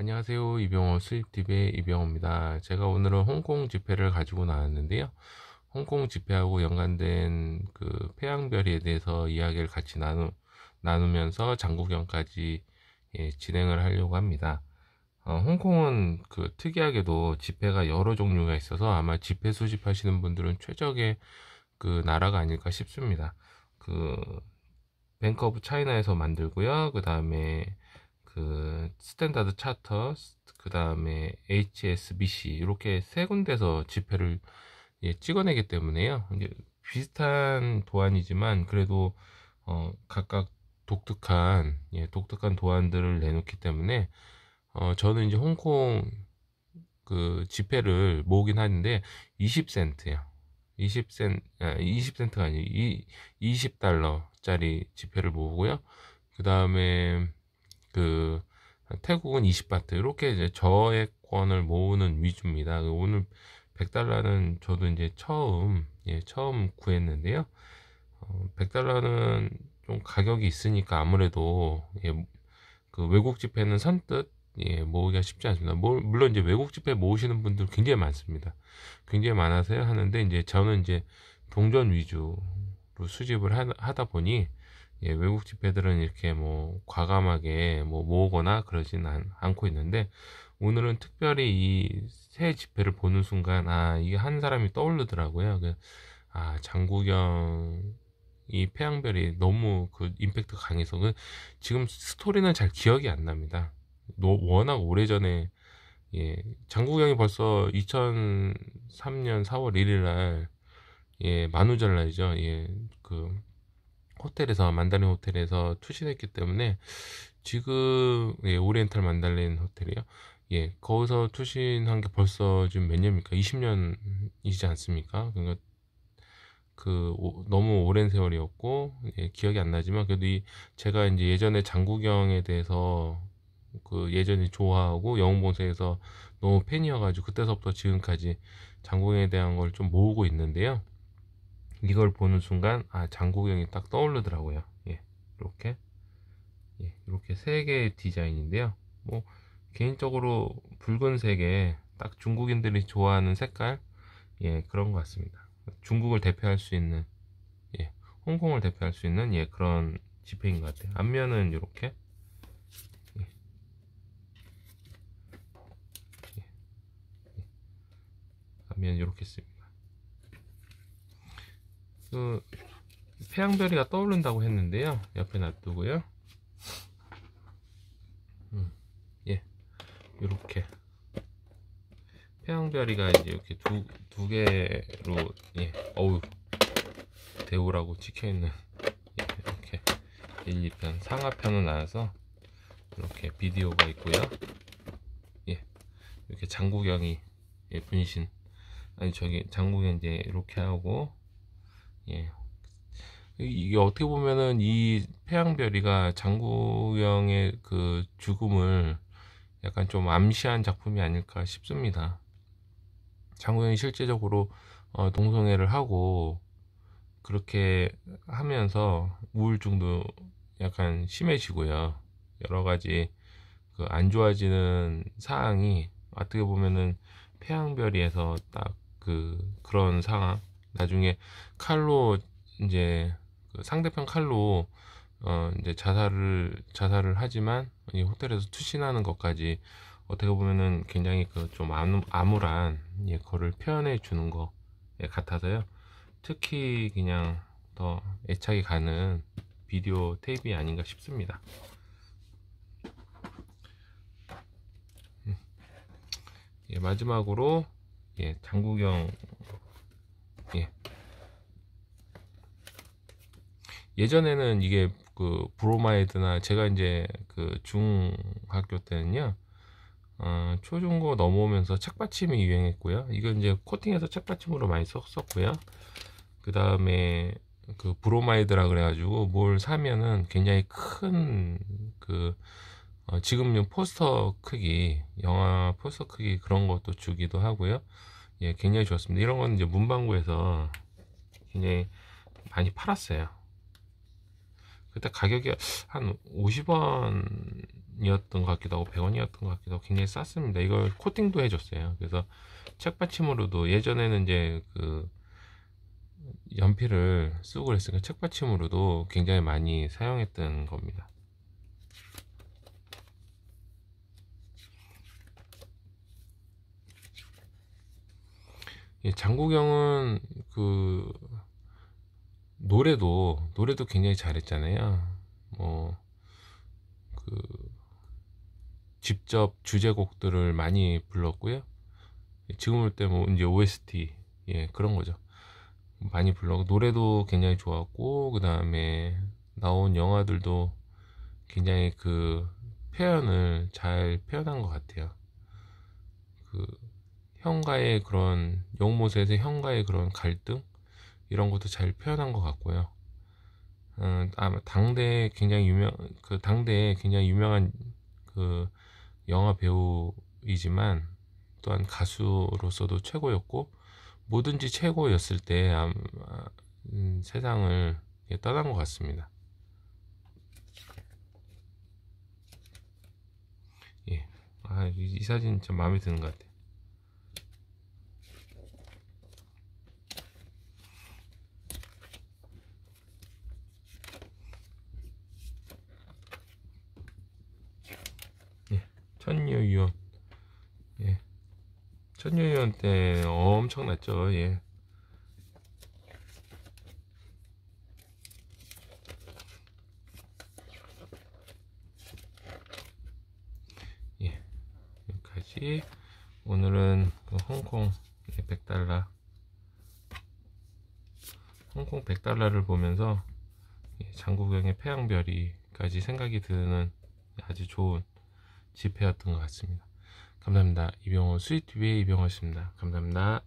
안녕하세요. 이병호 수입TV의 이병호입니다. 제가 오늘은 홍콩 집회를 가지고 나왔는데요. 홍콩 집회하고 연관된 그 폐양별에 대해서 이야기를 같이 나누, 나누면서 장구경까지 예, 진행을 하려고 합니다. 어, 홍콩은 그 특이하게도 집회가 여러 종류가 있어서 아마 집회 수집하시는 분들은 최적의 그 나라가 아닐까 싶습니다. 그 뱅크 오브 차이나에서 만들고요. 그 다음에 그 스탠다드 차터, 그 다음에 HSBC 이렇게 세 군데서 지폐를 예, 찍어내기 때문에요. 이제 비슷한 도안이지만 그래도 어, 각각 독특한 예, 독특한 도안들을 내놓기 때문에 어, 저는 이제 홍콩 그 지폐를 모으긴 하는데 20센트요. 20센 아, 20센트가 아니고 20달러짜리 지폐를 모으고요. 그 다음에 그 태국은 20바트 이렇게 이제 저액권을 모으는 위주입니다. 오늘 100달러는 저도 이제 처음 예, 처음 구했는데요. 어, 100달러는 좀 가격이 있으니까 아무래도 예, 그 외국 지폐는 선뜻 예, 모으기가 쉽지 않습니다. 뭐, 물론 이제 외국 지폐 모으시는 분들 굉장히 많습니다. 굉장히 많아서요 하는데 이제 저는 이제 동전 위주로 수집을 하, 다 보니 예, 외국 집회들은 이렇게 뭐 과감하게 뭐 모으거나 그러진 않, 않고 있는데 오늘은 특별히 이 새 집회를 보는 순간 아 이게 한 사람이 떠오르더라고요. 그, 아 장구경 이 폐양별이 너무 그 임팩트 강해서 그 지금 스토리는 잘 기억이 안 납니다. 노, 워낙 오래전에 예 장국영이 벌써 2003년 4월 1일 날 예 만우절 날이죠. 예 그 호텔에서 만다린 호텔에서 투신했기 때문에 지금 예, 오리엔탈 만다린 호텔이요. 예, 거기서 투신한 게 벌써 지금 몇 년입니까? 20년이지 않습니까? 그러니까 그 오, 너무 오랜 세월이었고 예, 기억이 안 나지만 그래도 이 제가 이제 예전에 장구경에 대해서 그 예전에 좋아하고 영웅봉사에서 너무 팬이어가지고 그때서부터 지금까지 장구경에 대한 걸 좀 모으고 있는데요. 이걸 보는 순간 아 장구경이 딱 떠오르더라고요. 예 이렇게. 예 이렇게 세 개의 디자인인데요. 뭐 개인적으로 붉은색에 딱 중국인들이 좋아하는 색깔? 예 그런 것 같습니다. 중국을 대표할 수 있는 예 홍콩을 대표할 수 있는 예 그런 지폐인 것 같아요. 앞면은 이렇게. 예. 예. 예. 이렇게 씁니다 그 태양별이가 떠오른다고 했는데요. 옆에 놔두고요. 음, 예. 이렇게. 태양별이가 이제 이렇게 두, 두 개로 예. 어우. 대우라고 찍혀있는 예, 이렇게 1, 2편 상하편은 나와서 이렇게 비디오가 있고요. 예. 이렇게 장구경이 예, 분신. 아니 저기 장구경 이제 이렇게 하고 예. 이게 어떻게 보면은 이 태양별이가 장구영의 그 죽음을 약간 좀 암시한 작품이 아닐까 싶습니다. 장구영이 실제적으로 어, 동성애를 하고 그렇게 하면서 우울증도 약간 심해지고요. 여러 가지 그 안 좋아지는 사항이 어떻게 보면은 폐양별이에서 딱 그 그런 상황 나중에 칼로 이제 그 상대편 칼로 어 이제 자살을 자살을 하지만 이 호텔에서 투신하는 것까지 어떻게 보면은 굉장히 그 좀 암울한 예, 거를 표현해 주는 것 같아서요. 특히 그냥 더 애착이 가는 비디오 테이프이 아닌가 싶습니다. 음. 예, 마지막으로 예, 장구경 예, 예전에는 이게 그 브로마이드나 제가 이제 그 중학교 때는요 어, 초중고 넘어오면서 책받침이 유행했고요. 이건 이제 코팅해서 책받침으로 많이 썼었고요. 그 다음에 그 브로마이드라 그래가지고 뭘 사면은 굉장히 큰그 어, 지금 포스터 크기 영화 포스터 크기 그런 것도 주기도 하고요 예 굉장히 좋았습니다 이런 건 이제 문방구에서 굉장히 많이 팔았어요 그때 가격이 한 50원 100원이었던 것 같기도 하고 100원이었던 것 같기도 하고 굉장히 쌌습니다. 이걸 코팅도 해줬어요. 그래서 책받침으로도 예전에는 이제 그 연필을 쓰고 그랬으니까 책받침으로도 굉장히 많이 사용했던 겁니다. 예, 장국영은 그 노래도 노래도 굉장히 잘했잖아요. 뭐 그 직접 주제곡들을 많이 불렀고요. 지금 올 때 뭐 이제 OST 예 그런 거죠. 많이 불렀고 노래도 굉장히 좋았고 그 다음에 나온 영화들도 굉장히 그 표현을 잘 표현한 것 같아요. 그 형과의 그런 용모세에서 형과의 그런 갈등 이런 것도 잘 표현한 것 같고요. 음, 아마 당대 굉장히 유명 그 당대에 굉장히 유명한 그 영화 배우이지만 또한 가수로서도 최고였고 뭐든지 최고였을 때 아마 음, 세상을 떠난 것 같습니다. 예, 아, 이, 이 사진 참 마음에 드는 것 같아요. 예, 천유유원. 예, 천유유원 때 엄청났죠. 예. 예, 여기까지. 오늘은 그 홍콩 100달러. 홍콩 100달러를 보면서 예, 장국영의 태양별이까지 생각이 드는 아주 좋은 집회였던 것 같습니다. 감사합니다. 이병호 스위트위의 이병호였습니다. 감사합니다.